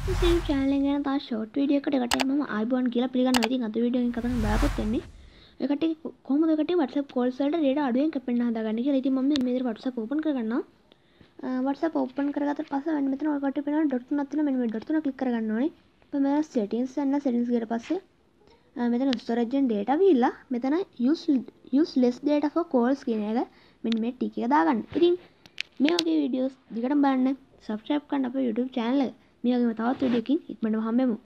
චාලෙන් ගැන තා ෂෝට් වීඩියකට එකට ම අයිබෝන් කියලා පිළිගන්න ඉතින් අද වීඩියෝ එකකින් කතා බලාපොරොත්තු වෙන්නේ එකට කොහොමද එකට WhatsApp calls වලට data අඩුවෙන් කැපෙන්න හදාගන්නේ කියලා. ඉතින් මම මේ විදිහට WhatsApp open කරගන්නවා. WhatsApp open කරගත්තට පස්සේ මෙන්න මෙතන ඔය කට පේනවා dot තුනක් තියෙනවා. මෙන්න මේ dot තුන click කරගන්න ඕනේ. ඊට මෙතන settings යන්න settings ගියට පස්සේ මෙතන storage and data ගිහිල්ලා මෙතන use use less data for calls කියන එක මෙන්න මේ ටික එක දාගන්න. ඉතින් මේ වගේ වීඩියෝස් දිගටම බලන්න subscribe කරන්න අපේ YouTube channel එක. මේ වගේම තවත් වීඩියෝකින් ඉක්මනටම හම්බෙමු.